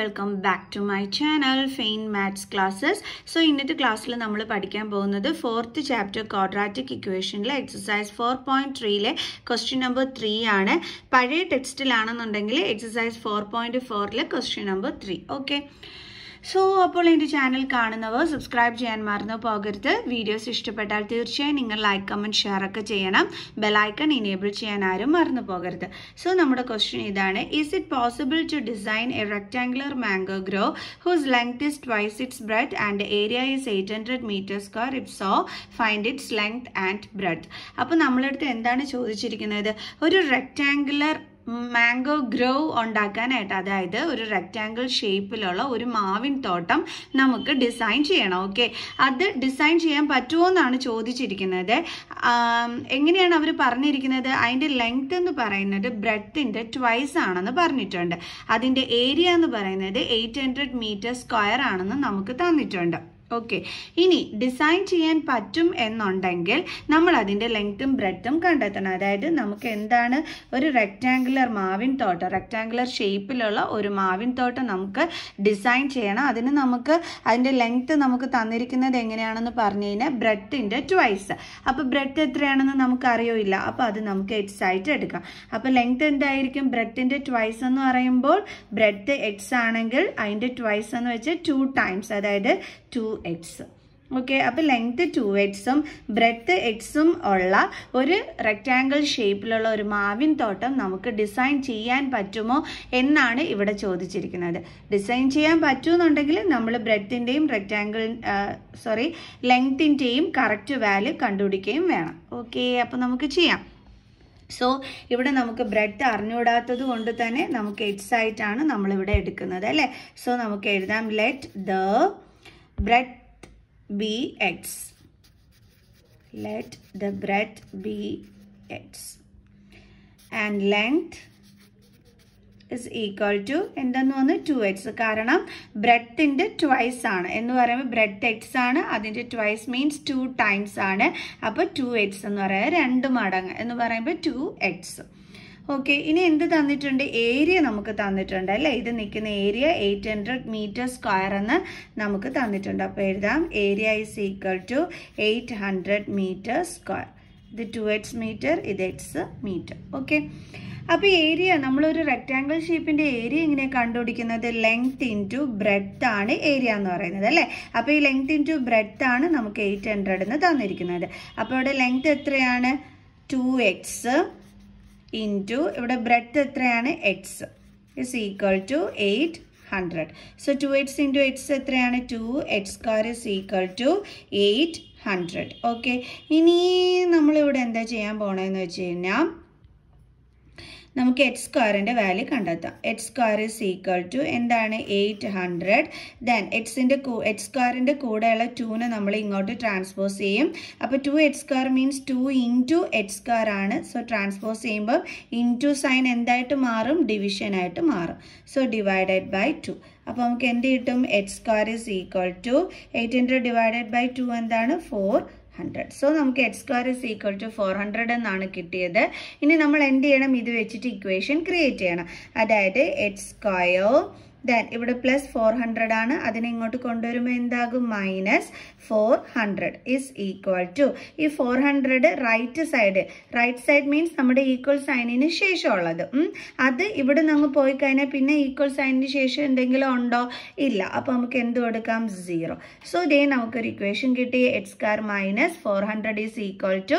Welcome back to my channel fine maths classes so ഇന്നത്തെ ക്ലാസ്സിൽ നമ്മൾ പഠിക്കാൻ പോകുന്നത് ഫോർത്ത് ചാപ്റ്റർ ക്വാഡ്രാറ്റിക് ഇക്വേഷനിലെ എക്സസൈസ് ഫോർ പോയിന്റ് ത്രീയിലെ ക്വസ്റ്റ്യൻ നമ്പർ ത്രീ ആണ്. പഴയ ടെക്സ്റ്റിലാണെന്നുണ്ടെങ്കിൽ exercise four point ഫോറിലെ question number three okay so അപ്പോൾ എന്റെ ചാനൽ കാണുന്നവർ സബ്സ്ക്രൈബ് ചെയ്യാൻ മറന്നു പോകരുത്. വീഡിയോസ് ഇഷ്ടപ്പെട്ടാൽ തീർച്ചയായും നിങ്ങൾ ലൈക്ക് കമന്റ് ഷെയർ ഒക്കെ ചെയ്യണം. ബെലൈക്കൺ ഇനേബിൾ ചെയ്യാൻ ആരും മറന്നു പോകരുത്. സോ നമ്മുടെ ക്വസ്റ്റ്യൻ ഇതാണ്. Is it possible to design a rectangular mango grove whose length is twice its breadth and area is eight hundred metre square if so find its length and breadth അപ്പോൾ നമ്മളടുത്ത് എന്താണ് ചോദിച്ചിരിക്കുന്നത്? ഒരു rectangular mango grove ഉണ്ടാക്കാനായിട്ട് അതായത് ഒരു rectangle ഷേപ്പിലുള്ള ഒരു മാവിൻ തോട്ടം നമുക്ക് ഡിസൈൻ ചെയ്യണം ഓക്കെ അത് ഡിസൈൻ ചെയ്യാൻ പറ്റുമോ എന്നാണ് ചോദിച്ചിരിക്കുന്നത്. എങ്ങനെയാണ് അവർ പറഞ്ഞിരിക്കുന്നത്? അതിന്റെ ലെങ്ത് എന്ന് പറയുന്നത് ബ്രെത്തിന്റെ ട്വൈസ് ആണെന്ന് പറഞ്ഞിട്ടുണ്ട്. അതിന്റെ ഏരിയ എന്ന് പറയുന്നത് എയ്റ്റ് ഹൺഡ്രഡ് മീറ്റർ സ്ക്വയർ ആണെന്ന് നമുക്ക് തന്നിട്ടുണ്ട്. ഓക്കെ ഇനി ഡിസൈൻ ചെയ്യാൻ പറ്റും എന്നുണ്ടെങ്കിൽ നമ്മൾ അതിന്റെ ലെങ്ത്തും ബ്രെഡ്ത്തും കണ്ടെത്തണം. അതായത് നമുക്ക് എന്താണ് ഒരു റെക്റ്റാങ്കുലർ മാവിൻ തോട്ടം റെക്റ്റാങ്കുലർ ഷേപ്പിലുള്ള ഒരു മാവിൻ തോട്ടം നമുക്ക് ഡിസൈൻ ചെയ്യണം. അതിന് നമുക്ക് അതിന്റെ ലെങ്ത്ത് നമുക്ക് തന്നിരിക്കുന്നത് എങ്ങനെയാണെന്ന് പറഞ്ഞു കഴിഞ്ഞാൽ ബ്രെഡ്ത്തിന്റെ ട്വൈസ് അപ്പോൾ ബ്രെഡ് എത്രയാണെന്ന് നമുക്ക് അറിയില്ല. അപ്പോൾ അത് നമുക്ക് എക്സ് ആയിട്ട് എടുക്കാം. അപ്പോൾ ലെങ്ത്ത് എന്തായിരിക്കും? ബ്രെഡിന്റെ ട്വൈസ് എന്ന് പറയുമ്പോൾ ബ്രെഡ് എക്സ് ആണെങ്കിൽ അതിന്റെ ട്വൈസ് എന്ന് വെച്ചാൽ ടു ടൈംസ് അതായത് ടു എക്സ് ഓക്കെ അപ്പോൾ ലെങ്ത് ടു എക്സും ബ്രെത്ത് എക്സും ഉള്ള ഒരു റെക്റ്റാങ്കിൾ ഷേപ്പിലുള്ള ഒരു മാവിൻ തോട്ടം നമുക്ക് ഡിസൈൻ ചെയ്യാൻ പറ്റുമോ എന്നാണ് ഇവിടെ ചോദിച്ചിരിക്കുന്നത്. ഡിസൈൻ ചെയ്യാൻ പറ്റുമെന്നുണ്ടെങ്കിൽ നമ്മൾ ബ്രെത്തിന്റെയും റെക്റ്റാങ്കിൾ സോറി ലെങ്ത്തിന്റെയും കറക്റ്റ് വാല്യൂ കണ്ടുപിടിക്കുകയും വേണം. ഓക്കെ അപ്പോൾ നമുക്ക് ചെയ്യാം. സോ ഇവിടെ നമുക്ക് ബ്രെഡ് അറിഞ്ഞുകൂടാത്തത് കൊണ്ട് തന്നെ നമുക്ക് എച്ച്സ് ആയിട്ടാണ് നമ്മളിവിടെ എടുക്കുന്നത് അല്ലേ? സോ നമുക്ക് എഴുതാം let the breadth be X Let the breadth be X And length is equal to എന്തെന്ന് വന്ന് ടു എക്സ് കാരണം ബ്രെഡിന്റെ ട്വൈസ് ആണ്. എന്ന് പറയുമ്പോൾ ബ്രെഡ് എക്സ് ആണ്. അതിന്റെ ട്വൈസ് മീൻസ് ടു ടൈംസ് ആണ്. അപ്പോൾ ടു എക്സ് എന്ന് പറയുന്നത് രണ്ട് മടങ്ങ്. എന്ന് പറയുമ്പോൾ ടു എക്സ് ഓക്കെ ഇനി എന്ത് തന്നിട്ടുണ്ട്? ഏരിയ നമുക്ക് തന്നിട്ടുണ്ട് അല്ലേ? ഇത് നിൽക്കുന്ന area eight hundred metre square എന്ന് നമുക്ക് തന്നിട്ടുണ്ട്. അപ്പോൾ എഴുതാം. Area is equal to eight hundred metre square ഇത് ടു എക്സ് മീറ്റർ ഇത് എക്സ് മീറ്റർ ഓക്കെ അപ്പോൾ ഏരിയ നമ്മളൊരു റെക്റ്റാങ്കിൾ ഷേപ്പിന്റെ ഏരിയ ഇങ്ങനെ കണ്ടുപിടിക്കുന്നത് ലെങ്ത് ഇന്റു ബ്രെഡ് ആണ് ഏരിയ എന്ന് പറയുന്നത് അല്ലേ? അപ്പോൾ ഈ ലെങ്ത് ഇന്റു ബ്രെഡ് ആണ് നമുക്ക് എയ്റ്റ് ഹൺഡ്രഡ് എന്ന് തന്നിരിക്കുന്നത്. അപ്പോൾ ഇവിടെ ലെങ്ത് എത്രയാണ്? ടു എക്സ് ഇന്റു ഇവിടെ ബ്രെഡ് എത്രയാണ്? X is equal to eight hundred so two X into X എത്രയാണ്? Two X square is equal to eight hundred okay ഇനി നമ്മളിവിടെ എന്താ ചെയ്യാൻ പോണതെന്ന് വെച്ച് കഴിഞ്ഞാൽ നമുക്ക് എച്ച് സ്ക്വയറിന്റെ വാല്യൂ കണ്ടെത്താം. X square is equal to എന്താണ്? എയ്റ്റ് ഹൺഡ്രഡ് ദെൻ എക്സിന്റെ എച്ച് സ്ക്വയറിന്റെ കൂടെയുള്ള ടൂനെ നമ്മൾ ഇങ്ങോട്ട് ട്രാൻസ്പോസ് ചെയ്യും. അപ്പോൾ two X square means two into X square ആണ്. സോ ട്രാൻസ്പോസ് ചെയ്യുമ്പോൾ ഇന്റു സൈൻ എന്തായിട്ട് മാറും? ഡിവിഷനായിട്ട് മാറും. സോ ഡിവൈഡഡ് ബൈ ടു അപ്പോൾ നമുക്ക് എന്ത് കിട്ടും? X square is equal to eight hundred divided by two എന്താണ്? ഫോർ ഹൺഡ്രഡ് സോ നമുക്ക് X square is equal to four hundred എന്നാണ് കിട്ടിയത്. ഇനി നമ്മൾ എന്ത് ചെയ്യണം? ഇത് വെച്ചിട്ട് ഇക്വേഷൻ ക്രിയേറ്റ് ചെയ്യണം. അതായത് എക്സ് സ്ക്വയർ ദെൻ ഇവിടെ പ്ലസ് ഫോർ ഹൺഡ്രഡ് ആണ്. അതിനെ ഇങ്ങോട്ട് കൊണ്ടുവരുമ്പോൾ എന്താകും? Minus four hundred is equal to ഈ four hundred right side right side means നമ്മുടെ ഈക്വൽ സൈനിന് ശേഷമുള്ളത്. അത് ഇവിടെ നിന്ന് പോയി കഴിഞ്ഞാൽ പിന്നെ ഈക്വൽ സൈനിന് ശേഷം എന്തെങ്കിലും ഉണ്ടോ? ഇല്ല. അപ്പോൾ നമുക്ക് എന്ത് കൊടുക്കാം? സീറോ സോ ഇതേ നമുക്കൊരു ഇക്വേഷൻ കിട്ടി. X square minus four hundred is equal to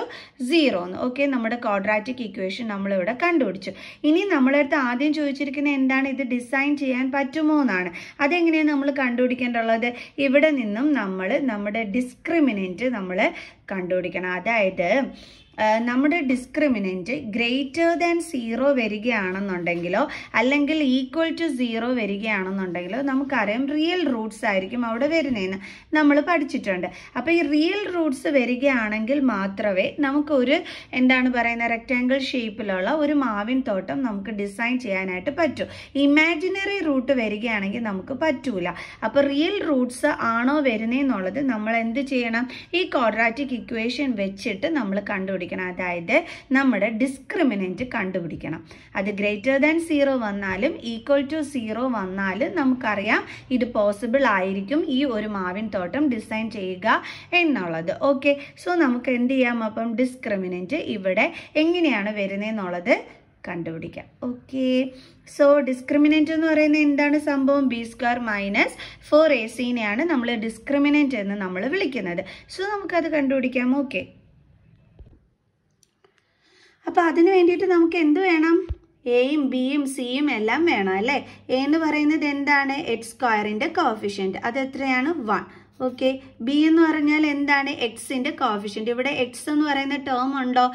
zero എന്ന്. ഓക്കെ നമ്മുടെ ക്വാഡ്രാറ്റിക് ഇക്വേഷൻ നമ്മളിവിടെ കണ്ടുപിടിച്ചു. ഇനി നമ്മളടുത്ത് ആദ്യം ചോദിച്ചിരിക്കുന്ന എന്താണ്? ഇത് ഡിസൈൻ ചെയ്യാൻ പറ്റുമോ എന്നാണ്. അതെങ്ങനെയാണ് നമ്മൾ കണ്ടുപിടിക്കേണ്ടത് ഇവിടെ നിന്നും നമ്മൾ നമ്മുടെ ഡിസ്ക്രിമിനന്റ് നമ്മൾ കണ്ടുപിടിക്കണം. അതായത് നമ്മുടെ ഡിസ്ക്രിമിനന്റ് ഗ്രേറ്റർ ദാൻ സീറോ വരികയാണെന്നുണ്ടെങ്കിലോ അല്ലെങ്കിൽ ഈക്വൽ ടു സീറോ വരികയാണെന്നുണ്ടെങ്കിലോ നമുക്കറിയാം റിയൽ റൂട്ട്സ് ആയിരിക്കും അവിടെ വരുന്നതെന്ന് നമ്മൾ പഠിച്ചിട്ടുണ്ട്. അപ്പോൾ ഈ റിയൽ റൂട്ട്സ് വരികയാണെങ്കിൽ മാത്രമേ നമുക്കൊരു എന്താണ് പറയുന്നത് റെക്റ്റാങ്കിൾ ഷേപ്പിലുള്ള ഒരു മാവിൻ തോട്ടം നമുക്ക് ഡിസൈൻ ചെയ്യാനായിട്ട് പറ്റൂ. ഇമാജിനറി റൂട്ട് വരികയാണെങ്കിൽ നമുക്ക് പറ്റൂല. അപ്പോൾ റിയൽ റൂട്ട്സ് ആണോ വരുന്നതെന്നുള്ളത് നമ്മൾ എന്ത് ചെയ്യണം? ഈ ക്വാഡ്രാറ്റിക് ഇക്വേഷൻ വെച്ചിട്ട് നമ്മൾ കണ്ടുപിടിക്കണം. കണ്ടുപിടിക്കണം. അതായത് നമ്മുടെ ഡിസ്ക്രിമിനന്റ് കണ്ടുപിടിക്കണം. അത് ഗ്രേറ്റർ ദാൻ സീറോ വന്നാലും ഈക്വൽ ടു സീറോ വന്നാലും നമുക്കറിയാം ഇത് പോസിബിൾ ആയിരിക്കും ഈ ഒരു മാവിൻ തോട്ടം ഡിസൈൻ ചെയ്യുക എന്നുള്ളത്. ഓക്കെ സോ നമുക്ക് എന്ത് ചെയ്യാം? അപ്പം ഡിസ്ക്രിമിനന്റ് ഇവിടെ എങ്ങനെയാണ് വരുന്നതെന്നുള്ളത് കണ്ടുപിടിക്കാം. ഓക്കെ സോ ഡിസ്ക്രിമിനന്റ് എന്ന് പറയുന്നത് എന്താണ് സംഭവം? B square minus four A സിനെയാണ് നമ്മൾ ഡിസ്ക്രിമിനന്റ് എന്ന് നമ്മൾ വിളിക്കുന്നത്. സോ നമുക്കത് കണ്ടുപിടിക്കാം. ഓക്കെ അപ്പോൾ അതിന് വേണ്ടിയിട്ട് നമുക്ക് എന്ത് വേണം? എയും ബിയും സിയും എല്ലാം വേണം അല്ലേ? എ എന്ന് പറയുന്നത് എന്താണ്? എക്സ് സ്ക്വയറിന്റെ കോഫിഷ്യന്റ് അത് എത്രയാണ്? വൺ ഓക്കെ ബി എന്ന് പറഞ്ഞാൽ എന്താണ്? എക്സിന്റെ കോഫിഷ്യന്റ് ഇവിടെ എക്സ് എന്ന് പറയുന്ന ടേം ഉണ്ടോ?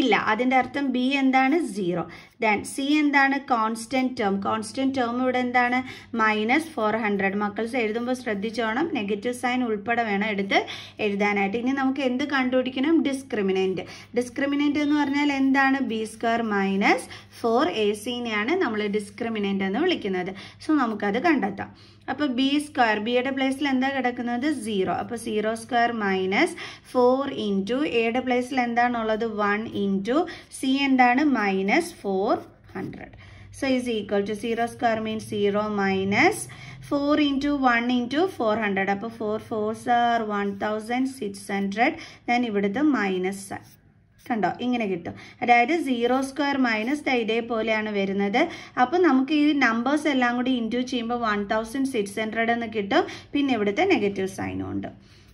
ഇല്ല. അതിന്റെ അർത്ഥം ബി എന്താണ്? സീറോ ദെൻ സി എന്താണ്? കോൺസ്റ്റന്റ് ടേം കോൺസ്റ്റന്റ് ടേം ഇവിടെ എന്താണ്? മൈനസ് ഫോർ ഹൺഡ്രഡ് മക്കൾസ് എഴുതുമ്പോൾ ശ്രദ്ധിച്ചോണം. നെഗറ്റീവ് സൈൻ ഉൾപ്പെടെ വേണം എടുത്ത് എഴുതാനായിട്ട്. ഇനി നമുക്ക് എന്ത് കണ്ടുപിടിക്കണം? ഡിസ്ക്രിമിനന്റ് ഡിസ്ക്രിമിനന്റ് എന്ന് പറഞ്ഞാൽ എന്താണ്? B square minus four A സിനെയാണ് നമ്മൾ ഡിസ്ക്രിമിനന്റ് എന്ന് വിളിക്കുന്നത്. സോ നമുക്കത് കണ്ടെത്താം. അപ്പോൾ ബി സ്ക്വയർ ബിയുടെ പ്ലേസിൽ എന്താ കിടക്കുന്നത്? സീറോ അപ്പോൾ zero square minus four into എയുടെ പ്ലേസിൽ എന്താണുള്ളത്? വൺ ഇന്റു സി എന്താണ്? Minus four hundred so is equal to zero square means zero minus four into one into four hundred അപ്പോൾ four four sir one thousand six hundred then ഇവിടുത്തെ minus കണ്ടോ? ഇങ്ങനെ കിട്ടും. അതായത് സീറോ സ്ക്വയർ മൈനസ് ഇതേപോലെയാണ് വരുന്നത്. അപ്പോൾ നമുക്ക് ഈ നമ്പേഴ്സ് എല്ലാം കൂടി ഇന്റു ചെയ്യുമ്പോൾ വൺ തൗസൻഡ് സിക്സ് ഹൺഡ്രഡ് എന്ന് കിട്ടും. പിന്നെ ഇവിടുത്തെ നെഗറ്റീവ് സൈനും ഉണ്ട്.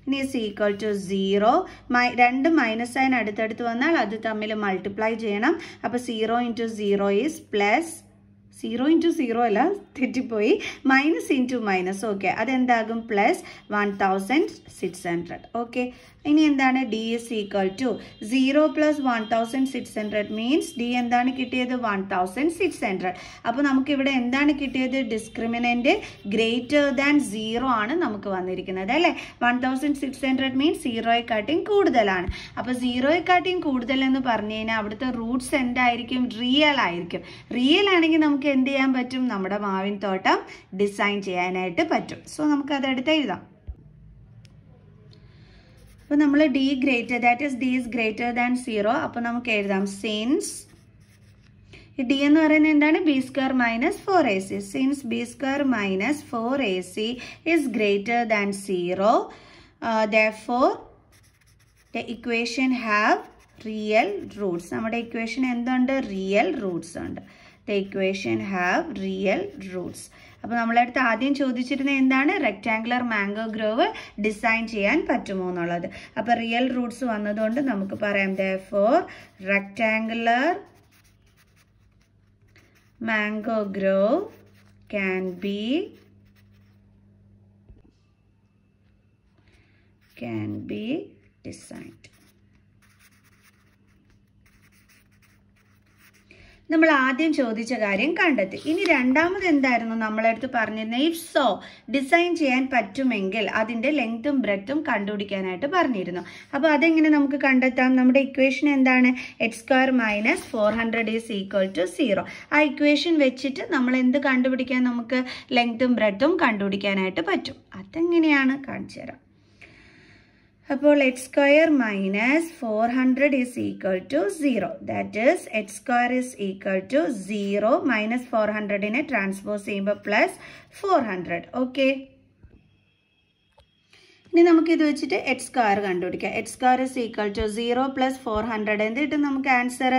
ഇനി ഇസ് ഈക്വൽ ടു സീറോ മൈ രണ്ട് മൈനസ് സൈൻ അടുത്തടുത്ത് വന്നാൽ അത് തമ്മിൽ മൾട്ടിപ്ലൈ ചെയ്യണം. അപ്പോൾ zero into zero is plus zero into zero അല്ല തെറ്റിപ്പോയി. Minus into minus okay. അതെന്താകും? Plus one thousand six hundred okay. ഇനി എന്താണ്? D is equal to zero plus one thousand six hundred means D എന്താണ് കിട്ടിയത്? One thousand six hundred. അപ്പോൾ നമുക്കിവിടെ എന്താണ് കിട്ടിയത്? ഡിസ്ക്രിമിനന്റ് ഗ്രേറ്റർ ദാൻ സീറോ ആണ് നമുക്ക് വന്നിരിക്കുന്നത് അല്ലേ? One thousand six hundred means സീറോയെക്കാട്ടിയും കൂടുതലാണ്. അപ്പോൾ സീറോയെക്കാട്ടിയും കൂടുതൽ എന്ന് പറഞ്ഞു കഴിഞ്ഞാൽ അവിടുത്തെ റൂട്ട്സ് എന്തായിരിക്കും? റിയൽ ആയിരിക്കും. റിയൽ ആണെങ്കിൽ നമുക്ക് എന്ത് ചെയ്യാൻ പറ്റും? നമ്മുടെ മാവിൻ തോട്ടം ഡിസൈൻ ചെയ്യാനായിട്ട് പറ്റും. സോ നമുക്ക് അതെടുത്ത് എഴുതാം. അപ്പോൾ നമ്മൾ D greater that is D is greater than zero അപ്പോൾ നമുക്ക് എഴുതാം സിൻസ് ഡി എന്ന് പറയുന്നത് എന്താണ്? B square minus four A C since B square minus four A C is greater than zero ദോർ the equation have real roots നമ്മുടെ equation എന്തുണ്ട്? Real roots ഉണ്ട്. The equation have real roots അപ്പോൾ നമ്മളടുത്ത് ആദ്യം ചോദിച്ചിരുന്നത് എന്താണ്? റെക്റ്റാങ്കുലർ മാംഗോ ഗ്രോവ് ഡിസൈൻ ചെയ്യാൻ പറ്റുമോ എന്നുള്ളത്. അപ്പോൾ റിയൽ റൂട്ട്സ് വന്നതുകൊണ്ട് നമുക്ക് പറയാം the four rectangular mango grove can be can be designed. നമ്മൾ ആദ്യം ചോദിച്ച കാര്യം കണ്ടെത്തി. ഇനി രണ്ടാമത് എന്തായിരുന്നു? നമ്മളെടുത്ത് പറഞ്ഞിരുന്നത് ഇഫ് സോ ഡിസൈൻ ചെയ്യാൻ പറ്റുമെങ്കിൽ അതിന്റെ ലെങ്ത്തും ബ്രെത്തും കണ്ടുപിടിക്കാനായിട്ട് പറഞ്ഞിരുന്നു. അപ്പോൾ അതെങ്ങനെ നമുക്ക് കണ്ടെത്താം? നമ്മുടെ ഇക്വേഷൻ എന്താണ്? X square minus four hundred is equal to zero ആ ഇക്വേഷൻ വെച്ചിട്ട് നമ്മൾ എന്ത് കണ്ടുപിടിക്കാൻ നമുക്ക് ലെങ്ത്തും ബ്രെത്തും കണ്ടുപിടിക്കാനായിട്ട് പറ്റും. അതെങ്ങനെയാണ് കാണിച്ചു തരാം. അപ്പോൾ X square minus four hundred is equal to zero that is X square is equal to zero minus four ഹൺഡ്രഡിനെ transpose ചെയ്യുമ്പോൾ പ്ലസ് ഫോർ ഹൺഡ്രഡ് ഓക്കെ ഇനി നമുക്ക് ഇത് വെച്ചിട്ട് എക്സ് സ്ക്വയർ കണ്ടുപിടിക്കാം. X square is equal to zero plus four hundred എന്ത് കിട്ടും നമുക്ക് answer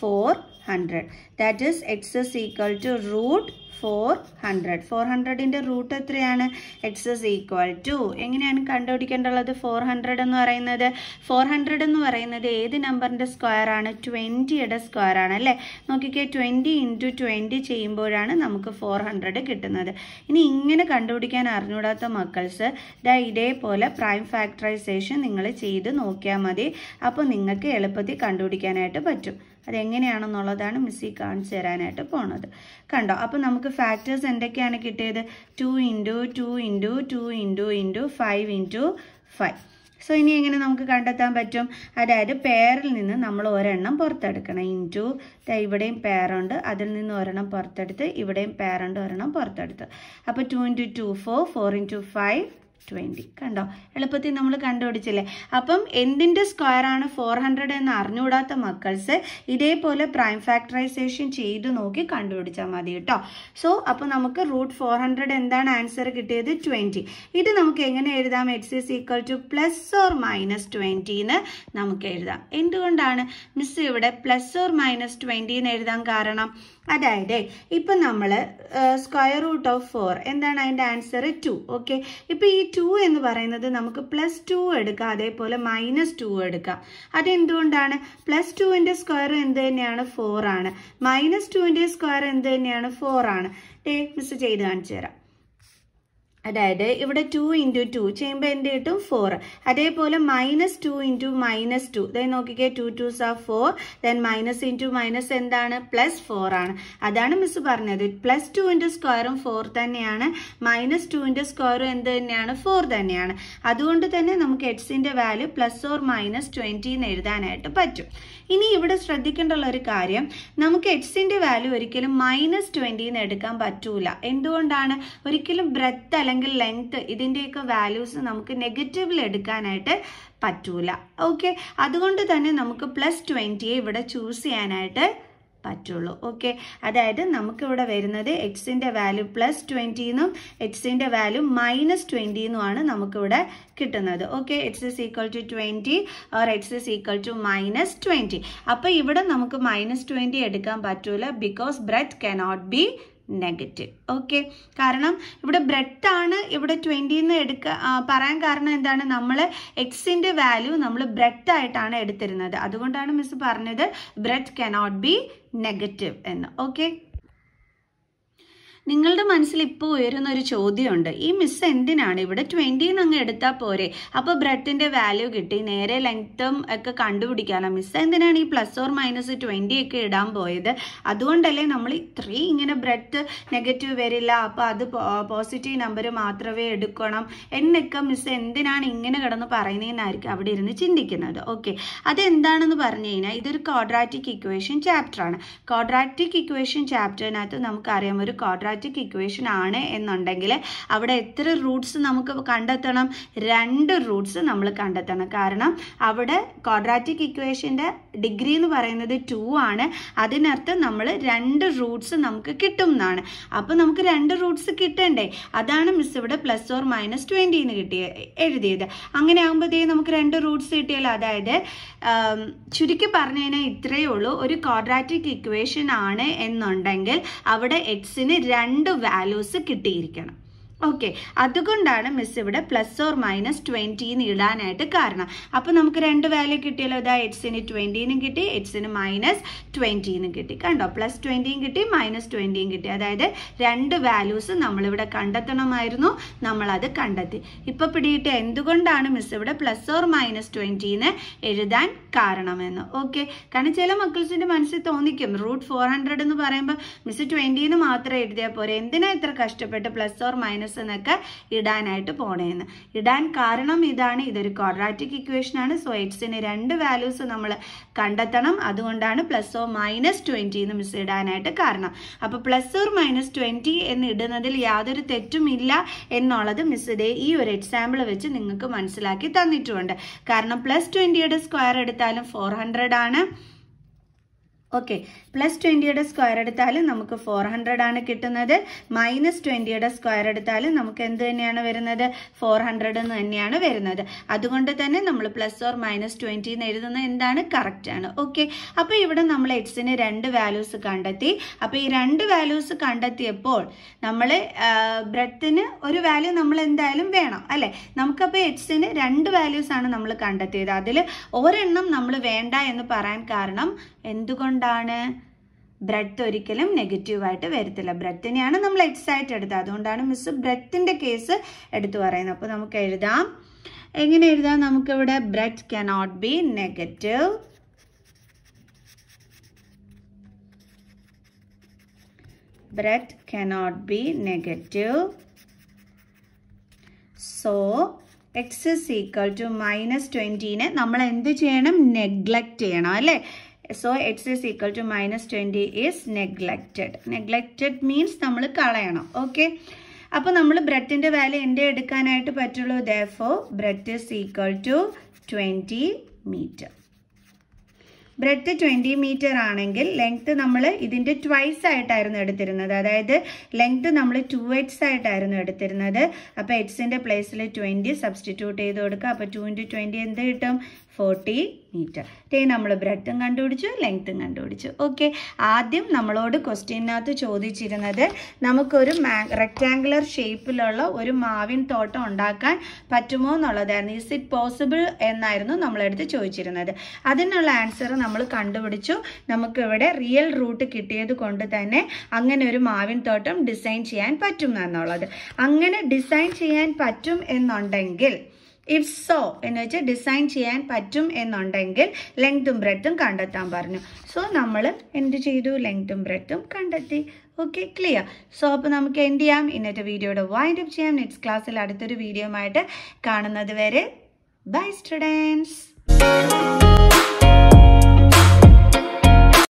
four hundred that is X is equal to root four hundred four ഹൺഡ്രഡിന്റെ root എത്രയാണ്? എക്സ് ഇസ് ഈക്വൽ ടു എങ്ങനെയാണ് കണ്ടുപിടിക്കേണ്ടുള്ളത് ഫോർ ഹൺഡ്രഡ് എന്ന് പറയുന്നത്? Four hundred എന്ന് പറയുന്നത് ഏത് നമ്പറിന്റെ സ്ക്വയർ ആണ്? ട്വന്റിയുടെ സ്ക്വയർ ആണ് അല്ലേ? നോക്കിക്കേ ട്വന്റി ഇന്റു ട്വന്റി ചെയ്യുമ്പോഴാണ് നമുക്ക് ഫോർ ഹൺഡ്രഡ് കിട്ടുന്നത്. ഇനി ഇങ്ങനെ കണ്ടുപിടിക്കാൻ അറിഞ്ഞൂടാത്ത മക്കൾസ് ദാ ഇതേപോലെ പ്രൈം ഫാക്ടറൈസേഷൻ നിങ്ങൾ ചെയ്ത് നോക്കിയാൽ മതി. അപ്പോൾ നിങ്ങൾക്ക് എളുപ്പത്തിൽ കണ്ടുപിടിക്കാനായിട്ട് പറ്റും. അതെങ്ങനെയാണെന്നുള്ളതാണ് മിസ്സി കാണിച്ചു തരാനായിട്ട് പോണത്. കണ്ടോ? അപ്പോൾ നമുക്ക് ഫാക്ടേഴ്സ് എന്തൊക്കെയാണ് കിട്ടിയത്? Two into two into two into into five into five so ഇനി എങ്ങനെ നമുക്ക് കണ്ടെത്താൻ പറ്റും? അതായത് പേരിൽ നിന്ന് നമ്മൾ ഒരെണ്ണം പുറത്തെടുക്കണം. ഇന്റു ഇവിടെയും പേരുണ്ട് അതിൽ നിന്ന് ഒരെണ്ണം പുറത്തെടുത്ത് ഇവിടെയും പേരുണ്ട് ഒരെണ്ണം പുറത്തെടുത്ത്. അപ്പോൾ two into two four four into five twenty കണ്ടോ? എളുപ്പത്തിൽ നമ്മൾ കണ്ടുപിടിച്ചില്ലേ? അപ്പം എന്തിന്റെ സ്ക്വയറാണ് ഫോർ ഹൺഡ്രഡ് എന്ന് അറിഞ്ഞുകൂടാത്ത മക്കൾസ് ഇതേപോലെ പ്രൈം ഫാക്ടറൈസേഷൻ ചെയ്ത് നോക്കി കണ്ടുപിടിച്ചാൽ മതി കേട്ടോ. സോ അപ്പോൾ നമുക്ക് റൂട്ട് ഫോർ ഹൺഡ്രഡ് എന്താണ് ആൻസർ കിട്ടിയത്? ട്വന്റി ഇത് നമുക്ക് എങ്ങനെ എഴുതാം? X is equal to plus or minus twenty എന്ന് നമുക്ക് എഴുതാം. എന്തുകൊണ്ടാണ് മിസ് ഇവിടെ പ്ലസ് ഓർ മൈനസ് ട്വന്റി എന്ന് എഴുതാൻ കാരണം? അതായത് ഇപ്പം നമ്മൾ സ്ക്വയർ റൂട്ട് ഓഫ് ഫോർ എന്താണ് അതിന്റെ ആൻസർ ടു ഓക്കെ ഇപ്പം ഈ ടു എന്ന് പറയുന്നത് നമുക്ക് പ്ലസ് ടു എടുക്കാം. അതേപോലെ മൈനസ് ടു എടുക്കാം. അതെന്തുകൊണ്ടാണ്? പ്ലസ് ടുവിന്റെ സ്ക്വയർ എന്ത് തന്നെയാണ്? ഫോർ ആണ്. മൈനസ് ടുവിന്റെ സ്ക്വയർ എന്ത് തന്നെയാണ്? ഫോർ ആണ്. ഡേ മിസ് ചെയ്ത് കാണിച്ചു തരാം. അതായത് ഇവിടെ ടു ഇന്റു ടു ചെയ്യുമ്പോൾ എന്ത് കിട്ടും? ഫോർ അതേപോലെ minus two into minus two then നോക്കിക്കേ ടു ടു സാ four then minus into minus എന്താണ്? പ്ലസ് ഫോർ ആണ്. അതാണ് മിസ് പറഞ്ഞത്. പ്ലസ് ടുവിന്റെ സ്ക്വയറും ഫോർ തന്നെയാണ്. മൈനസ് ടുവിന്റെ സ്ക്വയറും എന്ത് തന്നെയാണ്? ഫോർ തന്നെയാണ്. അതുകൊണ്ട് തന്നെ നമുക്ക് എക്സിന്റെ value plus or minus twenty എന്ന് എഴുതാനായിട്ട് പറ്റും. ഇനി ഇവിടെ ശ്രദ്ധിക്കേണ്ടുള്ള ഒരു കാര്യം. നമുക്ക് എക്സിന്റെ വാല്യൂ ഒരിക്കലും മൈനസ് ട്വന്റിന്ന് എടുക്കാൻ പറ്റൂല. എന്തുകൊണ്ടാണ്? ഒരിക്കലും ബ്രെത്ത് അല്ലെങ്കിൽ ലെങ്ത് ഇതിന്റെയൊക്കെ വാല്യൂസ് നമുക്ക് നെഗറ്റീവിൽ എടുക്കാനായിട്ട് പറ്റൂല. ഓക്കെ അതുകൊണ്ട് തന്നെ നമുക്ക് പ്ലസ് ട്വന്റിയെ ഇവിടെ ചൂസ് ചെയ്യാനായിട്ട് പറ്റുള്ളൂ. ഓക്കെ അതായത് നമുക്കിവിടെ വരുന്നത് എക്സിന്റെ വാല്യൂ പ്ലസ് ട്വന്റിന്നും എക്സിന്റെ വാല്യൂ മൈനസ് ട്വന്റിന്നുമാണ് നമുക്കിവിടെ കിട്ടുന്നത്. Okay X is equal to twenty or X is equal to minus twenty അപ്പോൾ ഇവിടെ നമുക്ക് മൈനസ് ട്വന്റി എടുക്കാൻ പറ്റൂല because breadth cannot be negative okay കാരണം ഇവിടെ ബ്രെഡ് ആണ് ഇവിടെ ട്വന്റിന്ന് എടുക്ക പറയാൻ കാരണം എന്താണ്? നമ്മൾ എക്സിന്റെ വാല്യൂ നമ്മൾ ബ്രെഡ് ആയിട്ടാണ് എടുത്തിരുന്നത്. അതുകൊണ്ടാണ് മിസ് പറഞ്ഞത് ബ്രെഡ് കനോട്ട് ബി നെഗറ്റീവ് എന്ന്. ഓക്കെ നിങ്ങളുടെ മനസ്സിൽ ഇപ്പോൾ ഉയരുന്ന ഒരു ചോദ്യമുണ്ട്. ഈ മിസ് എന്തിനാണ്? ഇവിടെ ട്വന്റിന്ന് അങ്ങ് എടുത്താൽ പോരെ. അപ്പോൾ ബ്രെഡിന്റെ വാല്യൂ കിട്ടി. നേരെ ലെങ്ത്തും ഒക്കെ കണ്ടുപിടിക്കാമല്ലോ മിസ് എന്തിനാണ് ഈ പ്ലസ് ഓർ മൈനസ് ട്വന്റി ഒക്കെ ഇടാൻ പോയത്? അതുകൊണ്ടല്ലേ നമ്മൾ ഇത്രയും ഇങ്ങനെ ബ്രെഡ് നെഗറ്റീവ് വരില്ല. അപ്പോൾ അത് പോസിറ്റീവ് നമ്പർ മാത്രമേ എടുക്കണം. എന്നൊക്കെ മിസ് എന്തിനാണ് ഇങ്ങനെ കിടന്ന് പറയുന്നതെന്നായിരിക്കും അവിടെ ഇരുന്ന് ചിന്തിക്കുന്നത്. ഓക്കെ അതെന്താണെന്ന് പറഞ്ഞു കഴിഞ്ഞാൽ ഇതൊരു ക്വാഡ്രാറ്റിക് ഇക്വേഷൻ ചാപ്റ്ററാണ് ക്വാഡ്രാറ്റിക് ഇക്വേഷൻ ചാപ്റ്ററിനകത്ത് നമുക്കറിയാം ഒരു ക്വാഡ്രാറ്റിക് ക്വാഡ്രാറ്റിക് ഇക്വേഷൻ ആണ് എന്നുണ്ടെങ്കിൽ അവിടെ എത്ര റൂട്ട്സ് നമുക്ക് കണ്ടെത്തണം? രണ്ട് റൂട്ട്സ് നമ്മൾ കണ്ടെത്തണം. കാരണം അവിടെ ക്വാഡ്രാറ്റിക് ഇക്വേഷന്റെ ഡിഗ്രി എന്ന് പറയുന്നത് ടു ആണ്. അതിനർത്ഥം നമ്മൾ രണ്ട് റൂട്ട്സ് നമുക്ക് കിട്ടും എന്നാണ്. അപ്പോൾ നമുക്ക് രണ്ട് റൂട്ട്സ് കിട്ടണ്ടേ? അതാണ് മിസ് ഇവിടെ പ്ലസ് ഓർ മൈനസ് ട്വന്റിന്ന് കിട്ടിയ എഴുതിയത്. അങ്ങനെ ആകുമ്പോഴത്തേ നമുക്ക് രണ്ട് റൂട്ട്സ് കിട്ടിയല്ലോ അതായത് ചുരുക്കി പറഞ്ഞു കഴിഞ്ഞാൽ ഇത്രയേ ഉള്ളൂ. ഒരു ക്വാഡ്രാറ്റിക് ഇക്വേഷൻ ആണ് എന്നുണ്ടെങ്കിൽ അവിടെ എക്സിന് രണ്ട് വാല്യൂസ് കിട്ടിയിരിക്കണം. ഓക്കെ അതുകൊണ്ടാണ് മിസ് ഇവിടെ പ്ലസ് ഓർ മൈനസ് ട്വന്റിന്ന് ഇടാനായിട്ട് കാരണം. അപ്പോൾ നമുക്ക് രണ്ട് വാല്യൂ കിട്ടിയല്ലോ. ഇതാ എക്സിന് ട്വന്റീനും കിട്ടി എക്സിന് മൈനസ് ട്വന്റീനും കിട്ടി. കണ്ടോ? പ്ലസ് ട്വന്റിയും കിട്ടി മൈനസ് ട്വന്റിയും കിട്ടി. അതായത് രണ്ട് വാല്യൂസ് നമ്മളിവിടെ കണ്ടെത്തണമായിരുന്നു. നമ്മളത് കണ്ടെത്തി. ഇപ്പോൾ പിടിയിട്ട് എന്തുകൊണ്ടാണ് മിസ് ഇവിടെ പ്ലസ് ഓർ മൈനസ് ട്വന്റീന്ന് എഴുതാൻ കാരണമെന്ന്? ഓക്കെ കാരണം ചില മക്കൾസിന്റെ മനസ്സിൽ തോന്നിക്കും റൂട്ട് ഫോർ ഹൺഡ്രഡ് എന്ന് പറയുമ്പോൾ മിസ് ട്വന്റീന്ന് മാത്രം എഴുതിയാൽ പോരെ. എന്തിനാ ഇത്ര കഷ്ടപ്പെട്ട് പ്ലസ് ഓർ മൈനസ് എന്നൊക്കെ ഇടാനായിട്ട് പോണേന്ന്. ഇടാൻ കാരണം ഇതാണ്. ഇതൊരു ക്വാഡ്രാറ്റിക് ഇക്വേഷൻ ആണ്. സോ എക്സിന് രണ്ട് വാല്യൂസ് നമ്മൾ കണ്ടെത്തണം. അതുകൊണ്ടാണ് പ്ലസ് ഓർ മൈനസ് ട്വന്റി എന്ന് മിസ് ഇടാനായിട്ട് കാരണം. അപ്പോൾ പ്ലസ് ഓർ മൈനസ് ട്വന്റി എന്ന് ഇടുന്നതിൽ യാതൊരു തെറ്റുമില്ല എന്നുള്ളത് മിസ് ഇതേ ഈ ഒരു എക്സാമ്പിൾ വെച്ച് നിങ്ങൾക്ക് മനസ്സിലാക്കി തന്നിട്ടുണ്ട്. കാരണം പ്ലസ് ട്വന്റിയുടെ സ്ക്വയർ എടുത്താലും ഫോർ ഹൺഡ്രഡ് ആണ്. ഓക്കെ പ്ലസ് ട്വന്റിയുടെ സ്ക്വയർ എടുത്താലും നമുക്ക് ഫോർ ഹൺഡ്രഡ് ആണ് കിട്ടുന്നത്. മൈനസ് ട്വന്റിയുടെ സ്ക്വയർ എടുത്താലും നമുക്ക് എന്ത് തന്നെയാണ് വരുന്നത്? ഫോർ ഹൺഡ്രഡ് എന്ന് തന്നെയാണ് വരുന്നത്. അതുകൊണ്ട് തന്നെ നമ്മൾ പ്ലസ് ഓർ മൈനസ് ട്വന്റി എന്ന് എഴുതുന്നത് എന്താണ്? കറക്റ്റ് ആണ്. ഓക്കെ അപ്പോൾ ഇവിടെ നമ്മൾ എക്സിന് രണ്ട് വാല്യൂസ് കണ്ടെത്തി. അപ്പോൾ ഈ രണ്ട് വാല്യൂസ് കണ്ടെത്തിയപ്പോൾ നമ്മൾ ബ്രെത്തിന് ഒരു വാല്യൂ നമ്മൾ എന്തായാലും വേണം അല്ലേ? നമുക്കപ്പോൾ എക്സിന് രണ്ട് വാല്യൂസ് ആണ് നമ്മൾ കണ്ടെത്തിയത്. അതിൽ ഒരെണ്ണം നമ്മൾ വേണ്ട എന്ന് പറയാൻ കാരണം എന്തുകൊണ്ടാണ് ബ്രെഡ് ഒരിക്കലും നെഗറ്റീവ് ആയിട്ട് വരത്തില്ല? ബ്രെത്തിനെയാണ് നമ്മൾ എക്സ് ആയിട്ട് എടുത്തത്. അതുകൊണ്ടാണ് മിസ് ബ്രെത്തിന്റെ കേസ് എടുത്തു പറയുന്നത്. അപ്പോൾ നമുക്ക് എഴുതാം. എങ്ങനെ എഴുതാം? നമുക്കിവിടെ breadth cannot be negative breadth cannot be negative so X equal to minus ട്വന്റീനെ നമ്മൾ എന്ത് ചെയ്യണം? നെഗ്ലക്റ്റ് ചെയ്യണം അല്ലേ? So X is equal to minus twenty is neglected neglected means നമ്മൾ കളയണം. ഓക്കെ അപ്പോൾ നമ്മൾ ബ്രെഡിന്റെ വാല്യൂ എന്റെ എടുക്കാനായിട്ട് പറ്റുള്ളൂ? ദ ഫോ breadth is equal to twenty metre breadth twenty metre ആണെങ്കിൽ ലെങ്ത് നമ്മൾ ഇതിന്റെ ട്വൈസ് ആയിട്ടായിരുന്നു എടുത്തിരുന്നത്. അതായത് ലെങ്ത് നമ്മൾ ടു എക്സ് ആയിട്ടായിരുന്നു എടുത്തിരുന്നത്. അപ്പോൾ എക്സിന്റെ പ്ലേസിൽ ട്വന്റി സബ്സ്റ്റിറ്റ്യൂട്ട് ചെയ്ത് കൊടുക്കുക. അപ്പോൾ ടു ഇന്റു ട്വന്റി എന്ത് കിട്ടും? ഫോർട്ടി മീറ്റർ ടേ നമ്മൾ ബ്രെഡും കണ്ടുപിടിച്ചു ലെങ്ത്തും കണ്ടുപിടിച്ചു. ഓക്കെ ആദ്യം നമ്മളോട് ക്വസ്റ്റ്യനകത്ത് ചോദിച്ചിരുന്നത് നമുക്കൊരു റെക്റ്റാങ്കുലർ ഷേപ്പിലുള്ള ഒരു മാവിൻ തോട്ടം ഉണ്ടാക്കാൻ പറ്റുമോ എന്നുള്ളതായിരുന്നു. ഇസ് ഇറ്റ് പോസിബിൾ എന്നായിരുന്നു നമ്മളെടുത്ത് ചോദിച്ചിരുന്നത്. അതിനുള്ള ആൻസർ നമ്മൾ കണ്ടുപിടിച്ചു. നമുക്കിവിടെ റിയൽ റൂട്ട് കിട്ടിയത് കൊണ്ട് തന്നെ അങ്ങനെ ഒരു മാവിൻ തോട്ടം ഡിസൈൻ ചെയ്യാൻ പറ്റും എന്നുള്ളത്. അങ്ങനെ ഡിസൈൻ ചെയ്യാൻ പറ്റും എന്നുണ്ടെങ്കിൽ ഇഫ് സോ എന്ന് വെച്ചാൽ ഡിസൈൻ ചെയ്യാൻ പറ്റും എന്നുണ്ടെങ്കിൽ ലെങ്തും ബ്രെത്തും കണ്ടെത്താൻ പറഞ്ഞു. സോ നമ്മൾ എന്ത് ചെയ്തു? ലെങ്തും ബ്രെത്തും കണ്ടെത്തി. ഓക്കെ ക്ലിയർ സോ അപ്പോൾ നമുക്ക് എന്ത് ചെയ്യാം? ഇന്നത്തെ വീഡിയോയുടെ വൈൻഡ് അപ്പ് ചെയ്യാം. നെക്സ്റ്റ് ക്ലാസ്സിൽ അടുത്തൊരു വീഡിയോ ആയിട്ട് കാണുന്നത് വരെ. By students